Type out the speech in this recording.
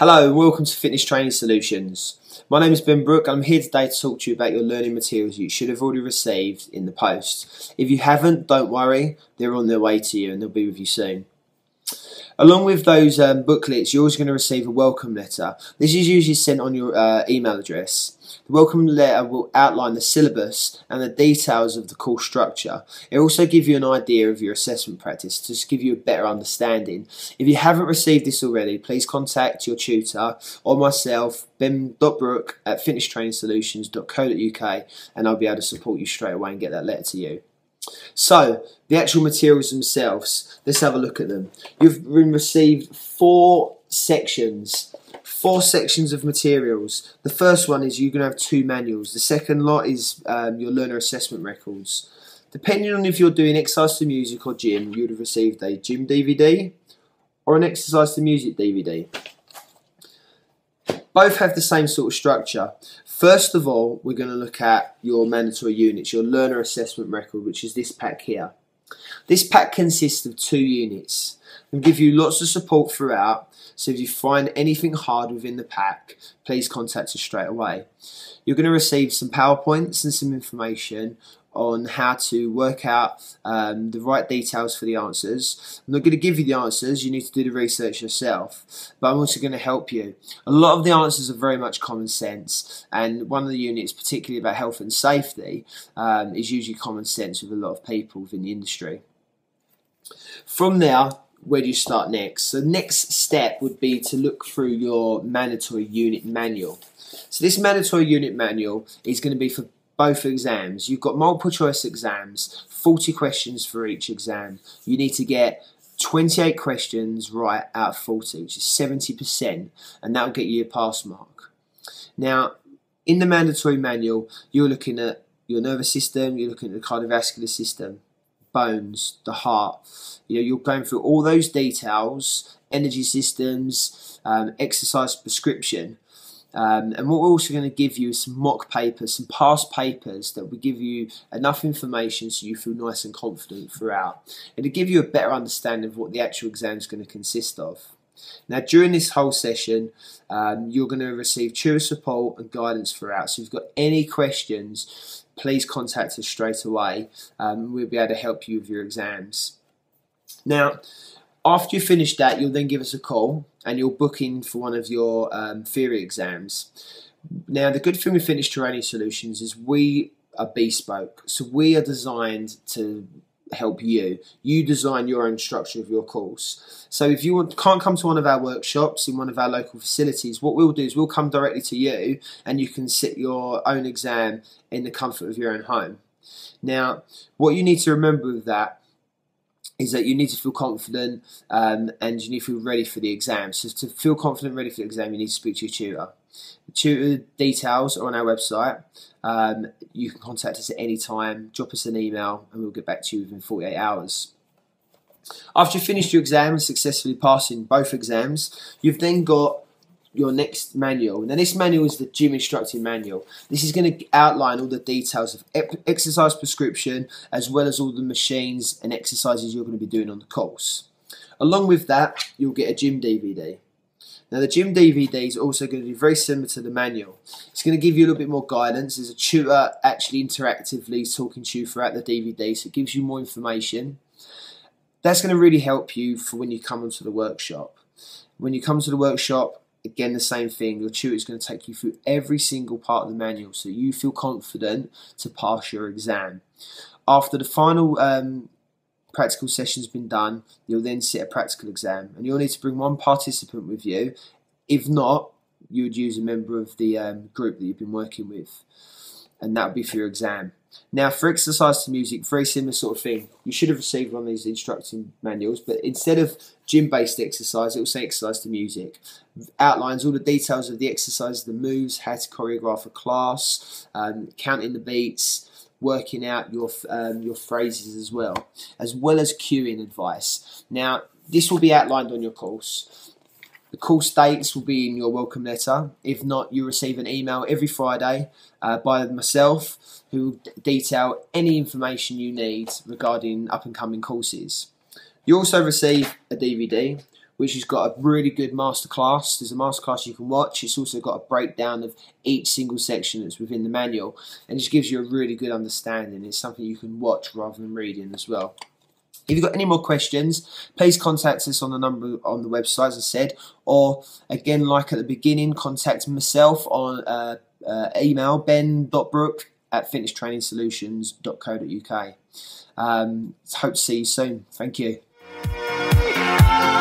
Hello and welcome to Fitness Training Solutions. My name is Ben Brook and I'm here today to talk to you about your learning materials you should have already received in the post. If you haven't, don't worry, they're on their way to you and they'll be with you soon. Along with those um, booklets, you're always going to receive a welcome letter. This is usually sent on your uh, email address. The welcome letter will outline the syllabus and the details of the course structure. It will also give you an idea of your assessment practice to just give you a better understanding. If you haven't received this already, please contact your tutor or myself, ben.brook at fitnesstrainingsolutions.co.uk and I'll be able to support you straight away and get that letter to you. So, the actual materials themselves, let's have a look at them. You've received four sections four sections of materials. The first one is you're going to have two manuals. The second lot is um, your learner assessment records. Depending on if you're doing exercise to music or gym, you would have received a gym DVD or an exercise to music DVD. Both have the same sort of structure. First of all, we're going to look at your mandatory units, your learner assessment record, which is this pack here. This pack consists of two units and give you lots of support throughout. So if you find anything hard within the pack, please contact us straight away. You're going to receive some PowerPoints and some information on how to work out um, the right details for the answers. I'm not going to give you the answers, you need to do the research yourself, but I'm also going to help you. A lot of the answers are very much common sense, and one of the units, particularly about health and safety, um, is usually common sense with a lot of people within the industry. From there, where do you start next? So, next step would be to look through your mandatory unit manual. So, this mandatory unit manual is going to be for both exams. You've got multiple choice exams, 40 questions for each exam. You need to get 28 questions right out of 40, which is 70%, and that'll get you a pass mark. Now, in the mandatory manual, you're looking at your nervous system, you're looking at the cardiovascular system, bones, the heart. You know, you're going through all those details, energy systems, um, exercise prescription. Um, and what we're also going to give you is some mock papers, some past papers that will give you enough information so you feel nice and confident throughout. It'll give you a better understanding of what the actual exam is going to consist of. Now, during this whole session, um, you're going to receive tutor support and guidance throughout. So, if you've got any questions, please contact us straight away. Um, we'll be able to help you with your exams. Now, after you finish that, you'll then give us a call and you'll book in for one of your um, theory exams. Now, the good thing with Fitness Training Solutions is we are bespoke. So we are designed to help you. You design your own structure of your course. So if you want, can't come to one of our workshops in one of our local facilities, what we'll do is we'll come directly to you and you can sit your own exam in the comfort of your own home. Now, what you need to remember with that is that you need to feel confident um, and you need to feel ready for the exam. So to feel confident, ready for the exam, you need to speak to your tutor. The tutor details are on our website. Um, you can contact us at any time, drop us an email, and we'll get back to you within 48 hours. After you've finished your exam and successfully passing both exams, you've then got your next manual. Now, this manual is the gym instructing manual. This is going to outline all the details of exercise prescription as well as all the machines and exercises you're going to be doing on the course. Along with that, you'll get a gym DVD. Now, the gym DVD is also going to be very similar to the manual. It's going to give you a little bit more guidance. There's a tutor actually interactively talking to you throughout the DVD, so it gives you more information. That's going to really help you for when you come onto the workshop. When you come to the workshop, again the same thing. Your tutor is going to take you through every single part of the manual so you feel confident to pass your exam. After the final um, practical session's been done you'll then sit a practical exam and you'll need to bring one participant with you. If not you would use a member of the um, group that you've been working with and that would be for your exam. Now, for exercise to music, very similar sort of thing. You should have received one of these instructing manuals, but instead of gym-based exercise, it will say exercise to music. Outlines all the details of the exercise, the moves, how to choreograph a class, um, counting the beats, working out your um, your phrases as well, as well as cueing advice. Now, this will be outlined on your course. The course dates will be in your welcome letter. If not, you receive an email every Friday uh, by myself who detail any information you need regarding up and coming courses. You also receive a DVD which has got a really good masterclass. There's a masterclass you can watch. It's also got a breakdown of each single section that's within the manual, and it just gives you a really good understanding. It's something you can watch rather than reading as well. If you've got any more questions, please contact us on the number on the website, as I said, or again, like at the beginning, contact myself on uh, uh, email ben.brook at fitnesstrainingsolutions.co.uk. Um, hope to see you soon. Thank you. Oh.